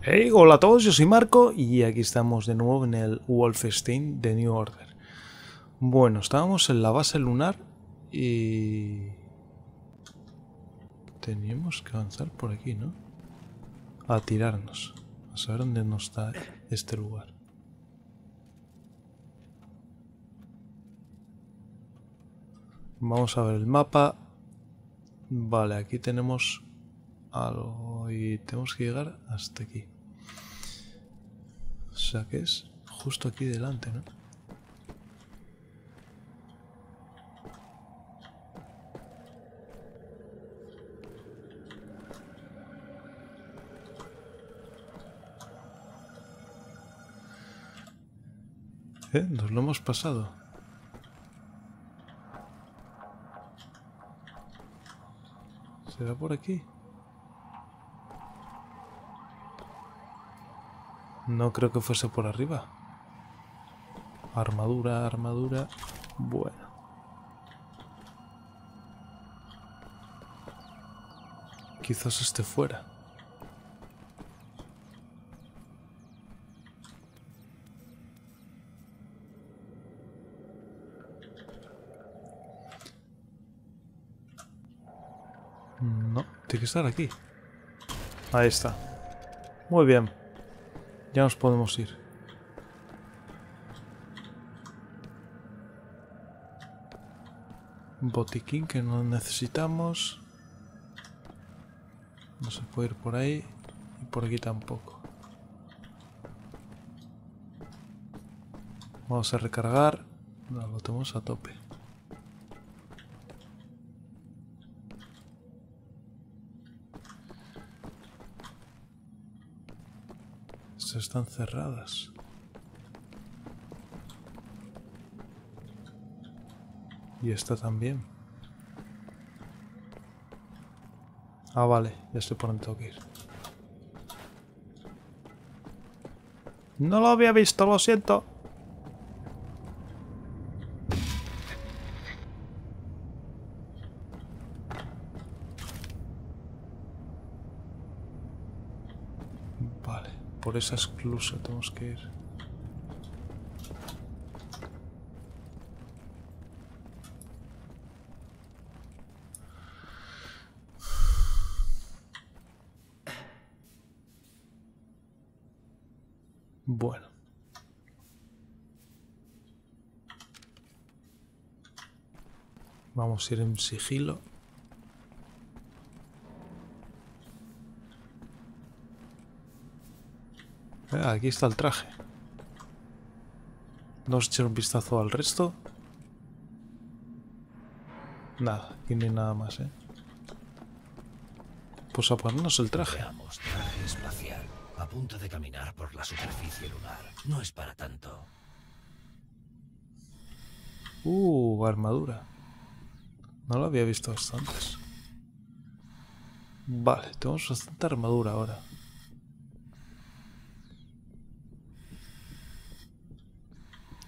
Hey, hola a todos, yo soy Marco y aquí estamos de nuevo en el Wolfenstein de New Order. Bueno, estábamos en la base lunar y... Teníamos que avanzar por aquí, ¿no? A tirarnos. A saber dónde nos está este lugar. Vamos a ver el mapa. Vale, aquí tenemos algo y tenemos que llegar hasta aquí. O sea que es justo aquí delante, ¿no? ¿Eh? Nos lo hemos pasado. ¿Será por aquí? No creo que fuese por arriba. Armadura, armadura. Bueno. Quizás esté fuera. No, tiene que estar aquí. Ahí está. Muy bien. Ya nos podemos ir. Botiquín que no necesitamos. No se puede ir por ahí. Y por aquí tampoco. Vamos a recargar. No, lo tenemos a tope. Están cerradas. Y esta también. Ah, vale, ya estoy por donde ir. No lo había visto, lo siento. Vale, por esa esclusa tenemos que ir. Bueno. Vamos a ir en sigilo. Eh, aquí está el traje. Vamos a echar un vistazo al resto. Nada, aquí no hay nada más, ¿eh? Pues a ponernos el traje. Veamos, traje espacial, a punto de caminar por la superficie lunar. No es para tanto. Uh, armadura. No lo había visto hasta antes. Vale, tenemos bastante armadura ahora.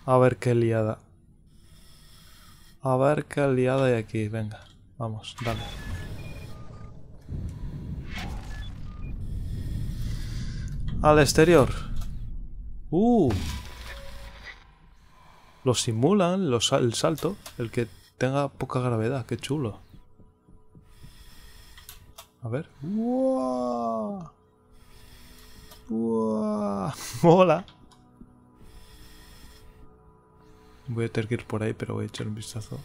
A ver qué liada. A ver qué liada hay aquí. Venga, vamos, dale. Al exterior. Uh. Lo simulan, el salto. El que tenga poca gravedad. Qué chulo. A ver. ¡Wow! ¡Wow! Mola. Voy a tener que ir por ahí, pero voy a echar un vistazo.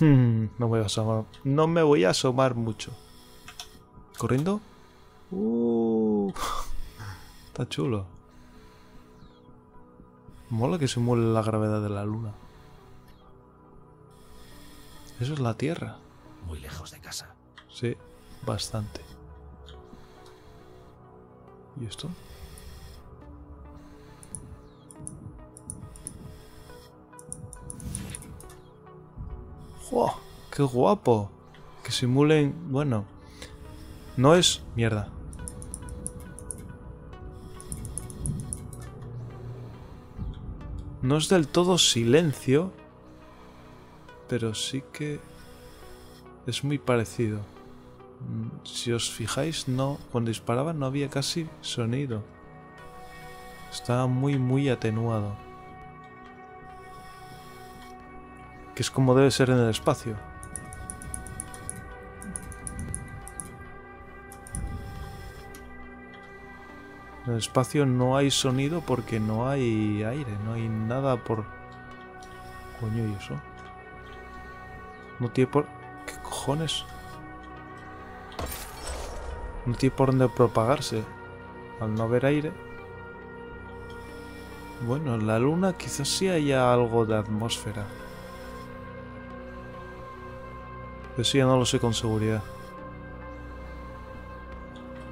Hmm, no voy a asomar. No me voy a asomar mucho. ¿Corriendo? Uh, está chulo. Mola que simule la gravedad de la luna. Eso es la Tierra. Muy lejos de casa. Sí, bastante. ¿Y esto? ¡Wow! ¡Qué guapo! Que simulen... Bueno. No es... Mierda. No es del todo silencio. Pero sí que... Es muy parecido. Mm, si os fijáis, no, cuando disparaba no había casi sonido. Estaba muy, muy atenuado. Que es como debe ser en el espacio. En el espacio no hay sonido porque no hay aire, no hay nada por... Coño, ¿y eso? No tiene por... ¿Qué cojones? No tiene por dónde propagarse. Al no haber aire. Bueno, en la luna quizás sí haya algo de atmósfera. Eso ya no lo sé con seguridad.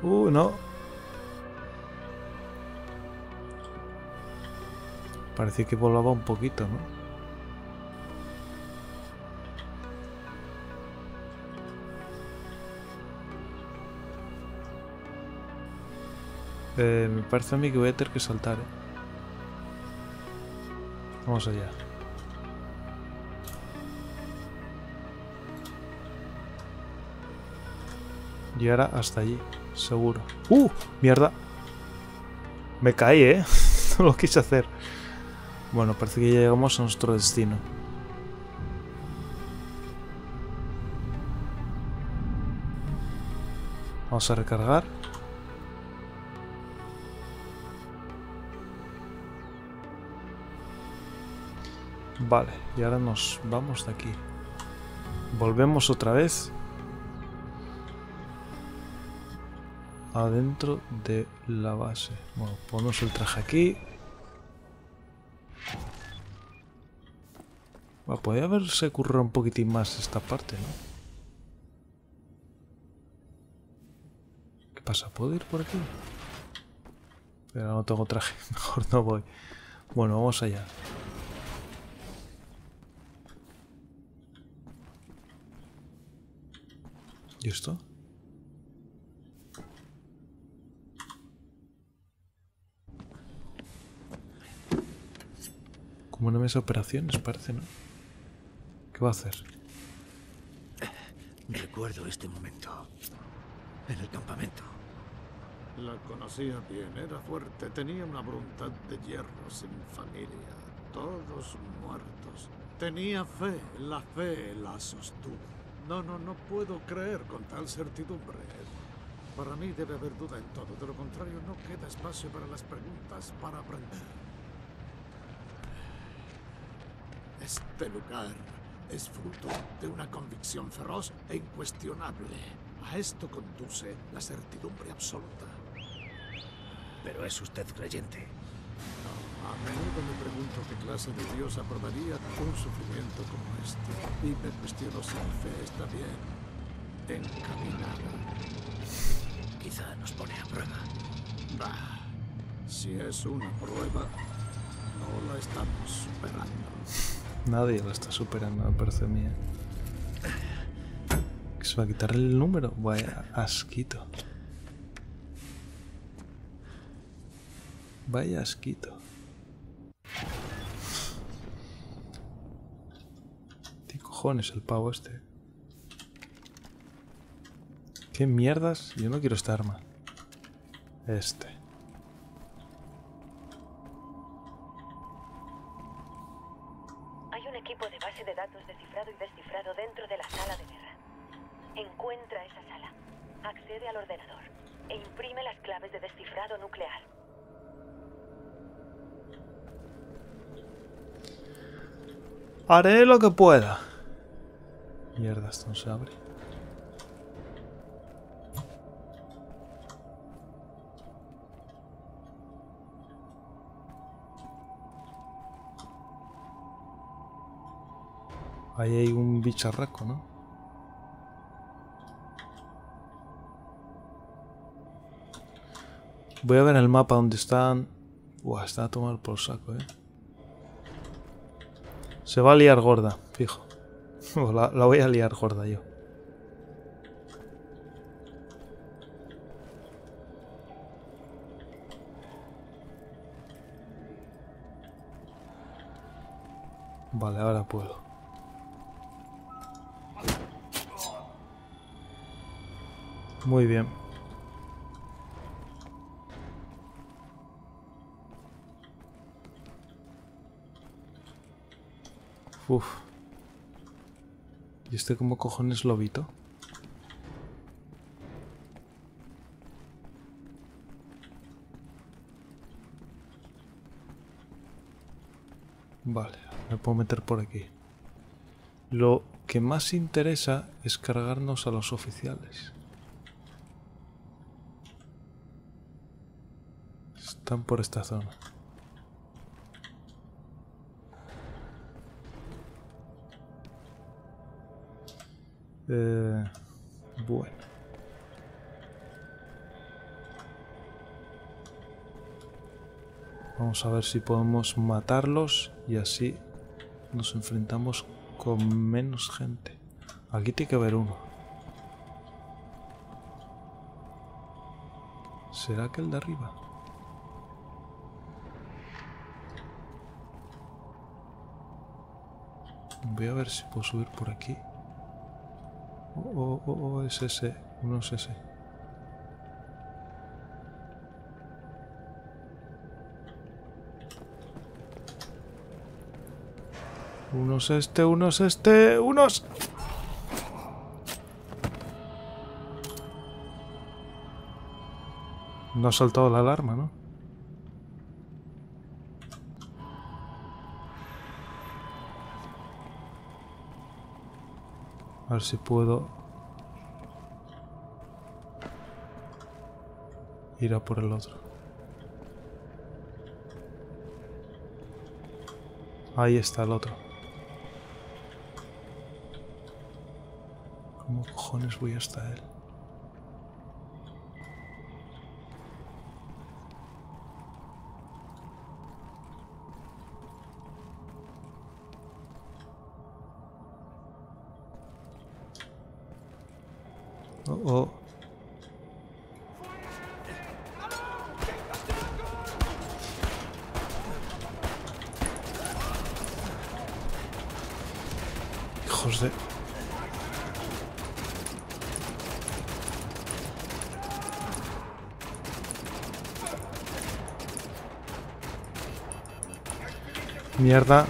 Uh, no. Parece que volaba un poquito, ¿no? Eh, me parece a mí que voy a tener que saltar. ¿eh? Vamos allá. Y ahora hasta allí, seguro. ¡Uh! ¡Mierda! Me caí, ¿eh? no lo quise hacer. Bueno, parece que ya llegamos a nuestro destino. Vamos a recargar. Vale, y ahora nos vamos de aquí. Volvemos otra vez. Adentro de la base. Bueno, ponemos el traje aquí. Bueno, podría haberse currado un poquitín más esta parte, ¿no? ¿Qué pasa? ¿Puedo ir por aquí? Pero no tengo traje, mejor no voy. Bueno, vamos allá. ¿Y esto? Como una mesa de operaciones, parece, ¿no? ¿Qué va a hacer? Recuerdo este momento. En el campamento. La conocía bien, era fuerte, tenía una voluntad de hierro, sin familia, todos muertos. Tenía fe, la fe la sostuvo. No, no, no puedo creer con tal certidumbre. Para mí debe haber duda en todo, de lo contrario no queda espacio para las preguntas, para aprender. Este lugar es fruto de una convicción feroz e incuestionable. A esto conduce la certidumbre absoluta. Pero es usted creyente. No, a menudo me pregunto qué clase de Dios aprobaría un sufrimiento como este. Y me cuestiono si mi fe está bien encaminada. Quizá nos pone a prueba. Bah, si es una prueba, no la estamos superando. Nadie la está superando, me parece mía. ¿Que se va a quitar el número? Vaya asquito. Vaya asquito. ¿Qué cojones el pavo este? ¿Qué mierdas? Yo no quiero esta arma. Este. Haré lo que pueda. Mierda, esto no se abre. Ahí hay un bicharraco, ¿no? Voy a ver el mapa donde están... Buah, está a tomar por saco, eh. Se va a liar gorda, fijo. La, la voy a liar gorda yo. Vale, ahora puedo. Muy bien. Uf. ¿Y este cómo cojones lobito? Vale, me puedo meter por aquí. Lo que más interesa es cargarnos a los oficiales. Están por esta zona. Eh, bueno. Vamos a ver si podemos matarlos y así nos enfrentamos con menos gente. Aquí tiene que haber uno. ¿Será que el de arriba? Voy a ver si puedo subir por aquí. Oh, oh, oh, es ese. Uno es ese. Uno es este, uno es este, unos. No ha saltado la alarma, ¿no? A ver si puedo ir a por el otro. Ahí está el otro. ¿Cómo cojones voy hasta él? Mierda.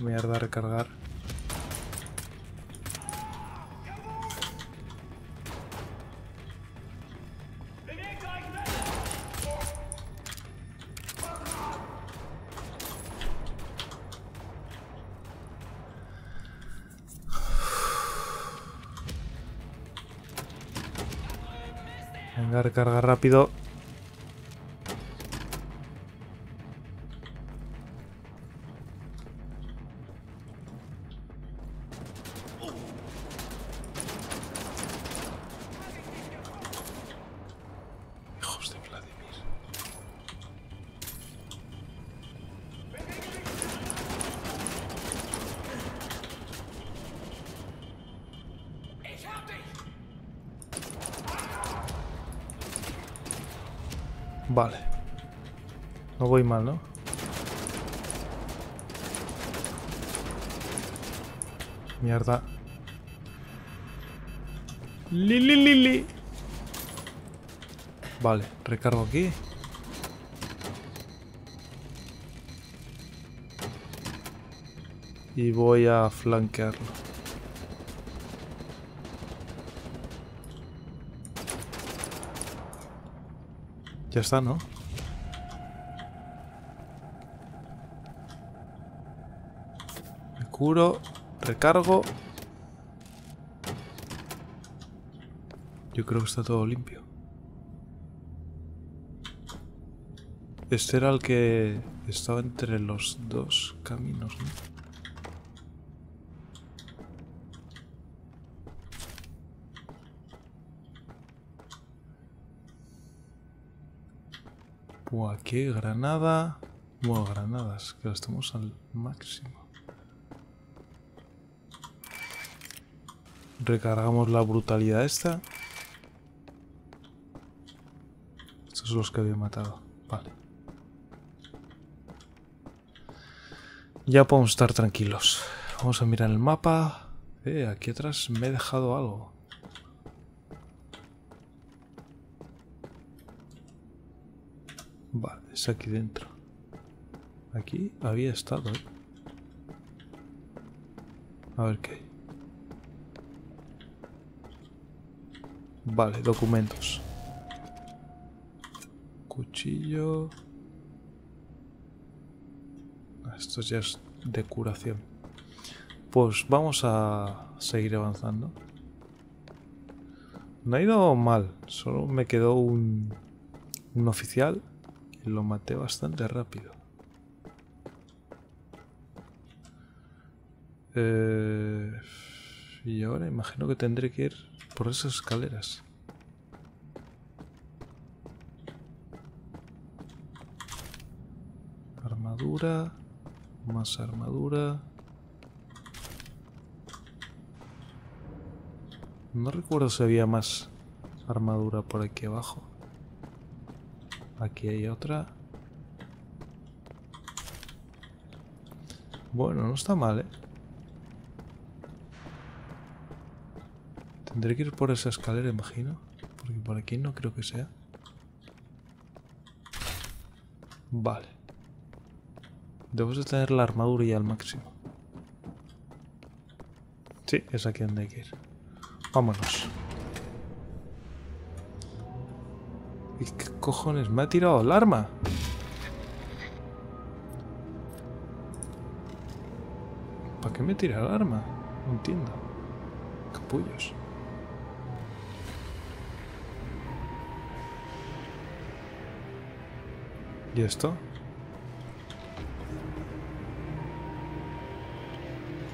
Mierda, recargar. Venga, recarga rápido. Vale. No voy mal, ¿no? Mierda. Li, li, li, li. Vale, recargo aquí. Y voy a flanquearlo. Ya está, ¿no? Me curo, recargo. Yo creo que está todo limpio. Este era el que estaba entre los dos caminos, ¿no? Buah, qué granada. Bueno, granadas, que las estamos al máximo. Recargamos la brutalidad esta. Estos son los que había matado. Vale. Ya podemos estar tranquilos. Vamos a mirar el mapa. Eh, aquí atrás me he dejado algo. Vale, aquí dentro. Aquí había estado, ¿eh? A ver qué. Vale, documentos. Cuchillo. Ah, Esto ya es de curación. Pues vamos a seguir avanzando. No ha ido mal, solo me quedó un, un oficial lo maté bastante rápido. Eh, y ahora imagino que tendré que ir por esas escaleras. Armadura, más armadura. No recuerdo si había más armadura por aquí abajo. Aquí hay otra. Bueno, no está mal, ¿eh? Tendré que ir por esa escalera, imagino. Porque por aquí no creo que sea. Vale. Debemos de tener la armadura ya al máximo. Sí, es aquí donde hay que ir. Vámonos. Cojones? Me ha tirado el arma. ¿Para qué me tira el arma? No entiendo. Capullos. ¿Y esto?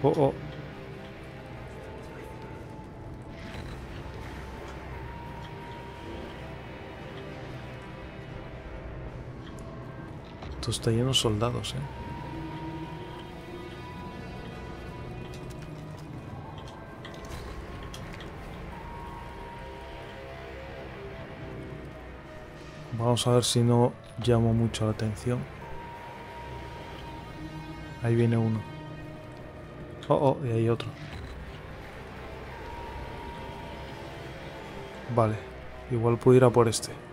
Oh, oh. Esto está lleno de soldados, ¿eh? Vamos a ver si no llamo mucho la atención. Ahí viene uno. Oh, oh, y hay otro. Vale, igual puedo ir a por este.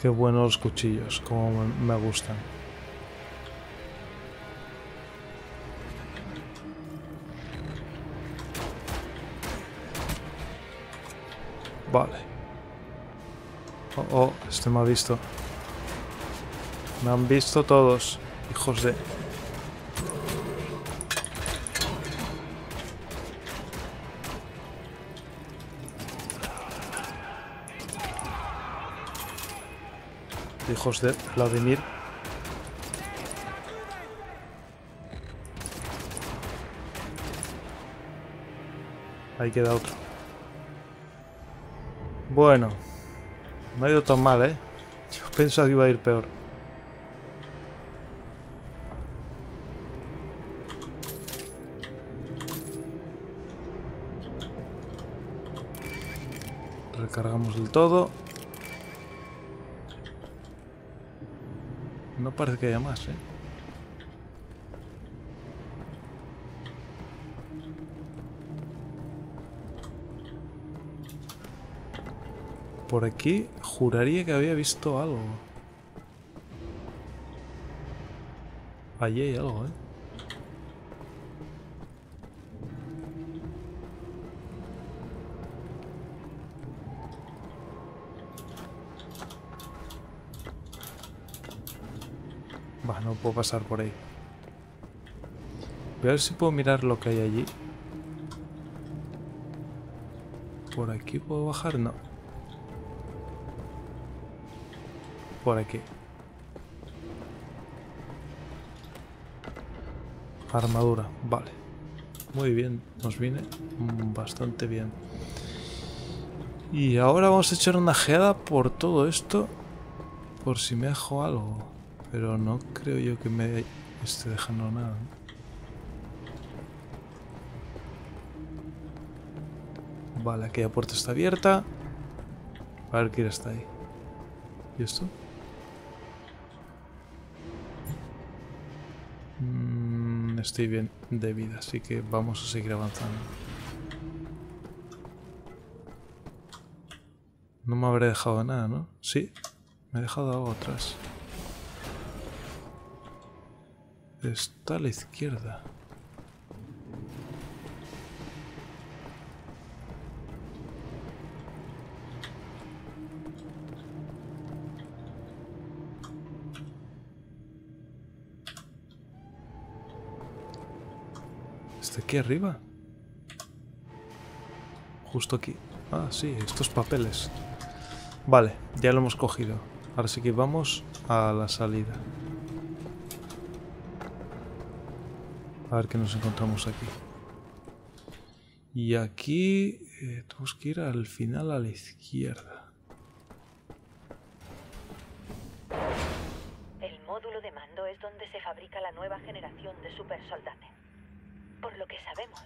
Qué buenos los cuchillos, como me- me gustan. Vale. Oh, oh, este me ha visto. Me han visto todos, hijos de... Hijos de Vladimir. Ahí queda otro. Bueno, no ha ido tan mal, ¿eh? Yo pensaba que iba a ir peor. Recargamos del todo. Parece que haya más, ¿eh? Por aquí juraría que había visto algo. Allí hay algo, ¿eh? No puedo pasar por ahí. Voy a ver si puedo mirar lo que hay allí. ¿Por aquí puedo bajar? No. Por aquí. Armadura, vale. Muy bien, nos viene bastante bien. Y ahora vamos a echar una geada por todo esto. Por si me dejo algo. Pero no creo yo que me esté dejando nada. Vale, aquella puerta está abierta. A ver quién está ahí. ¿Y esto? Mm, estoy bien de vida, así que vamos a seguir avanzando. No me habré dejado nada, ¿no? Sí, me he dejado algo atrás. Está a la izquierda. ¿Está aquí arriba? Justo aquí. Ah, sí, estos papeles. Vale, ya lo hemos cogido. Ahora sí que vamos a la salida. A ver qué nos encontramos aquí. Y aquí eh, tenemos que ir al final a la izquierda. El módulo de mando es donde se fabrica la nueva generación de super soldate. Por lo que sabemos,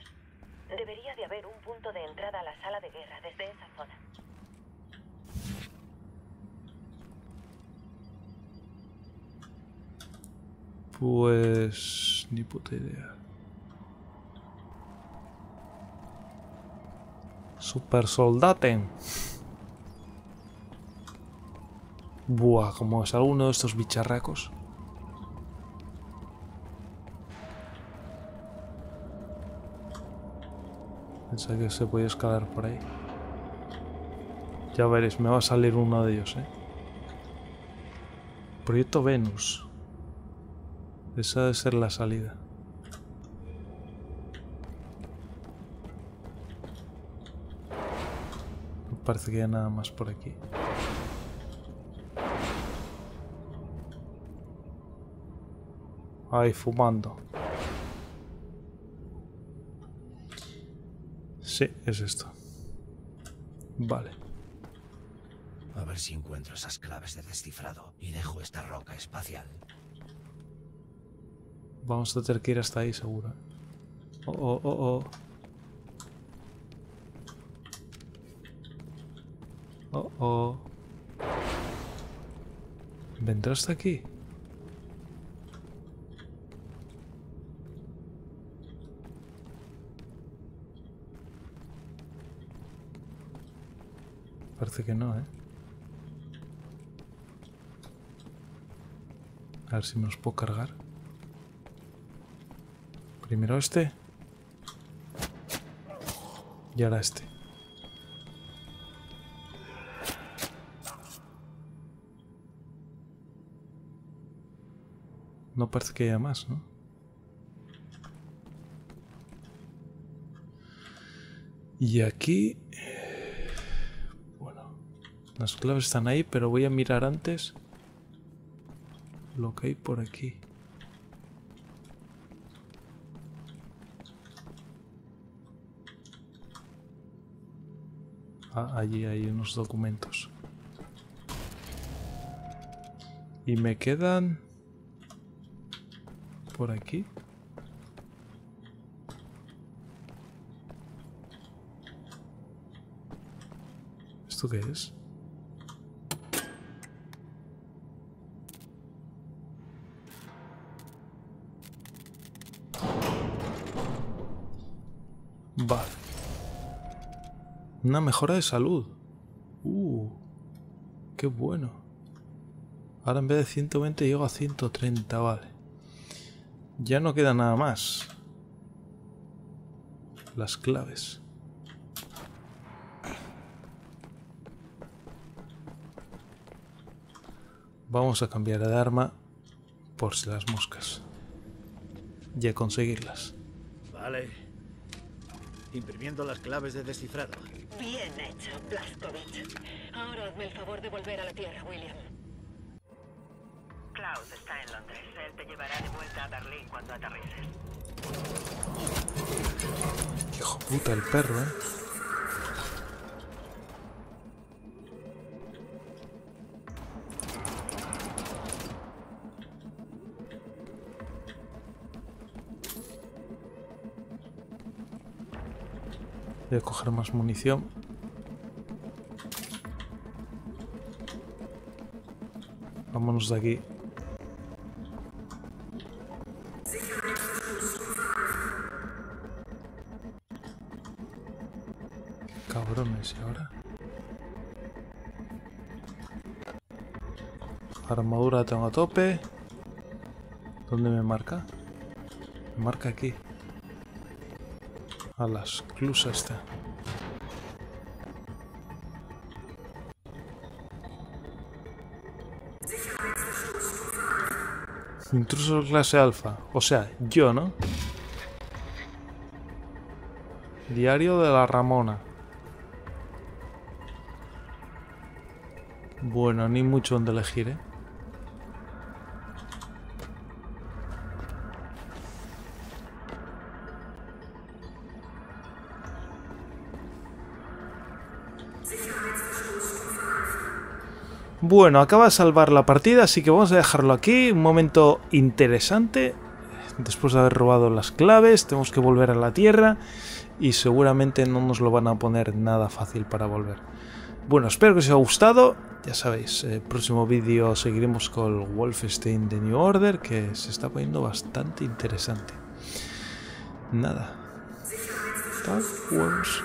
debería de haber un punto de entrada a la sala de guerra desde esa zona. Pues... ni puta idea. Super soldate. Buah, como es alguno de estos bicharracos. Pensaba que se podía escalar por ahí. Ya veréis, me va a salir uno de ellos, ¿eh? Proyecto Venus. Esa debe ser la salida. Parece que haya nada más por aquí. Ahí, fumando. Sí, es esto. Vale. A ver si encuentro esas claves de descifrado y dejo esta roca espacial. Vamos a tener que ir hasta ahí, seguro. Oh, oh, oh, oh. Oh, oh. ¿Vendrá hasta aquí? Parece que no, ¿eh? A ver si me los puedo cargar. Primero este. Y ahora este. No parece que haya más, ¿no? Y aquí... Bueno, las claves están ahí, pero voy a mirar antes lo que hay por aquí. Ah, allí hay unos documentos. Y me quedan... Por aquí. ¿Esto qué es? Vale. Una mejora de salud. Uh, qué bueno. Ahora en vez de 120 llego a 130, vale. Ya no queda nada más. Las claves. Vamos a cambiar de arma por si las moscas. Y a conseguirlas. Vale. Imprimiendo las claves de descifrado. Bien hecho, Blazkowicz. Ahora hazme el favor de volver a la Tierra, William. Cloud está en Londres. Él te llevará de vuelta a Berlín cuando aterrices. Hijo puta el perro, eh. Voy a coger más munición. Vámonos de aquí. Armadura tengo a tope. ¿Dónde me marca? Me marca aquí. A las clusas está. Intruso clase alfa. O sea, yo, ¿no? Diario de la Ramona. Bueno, ni mucho donde elegir, ¿eh? Bueno, acaba de salvar la partida, así que vamos a dejarlo aquí. Un momento interesante. Después de haber robado las claves, tenemos que volver a la Tierra y seguramente no nos lo van a poner nada fácil para volver. Bueno, espero que os haya gustado. Ya sabéis, el próximo vídeo seguiremos con Wolfenstein The New Order, que se está poniendo bastante interesante. Nada. Wars.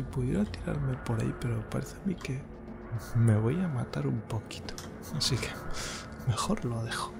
Si pudiera tirarme por ahí, pero parece a mí que me voy a matar un poquito. Así que mejor lo dejo.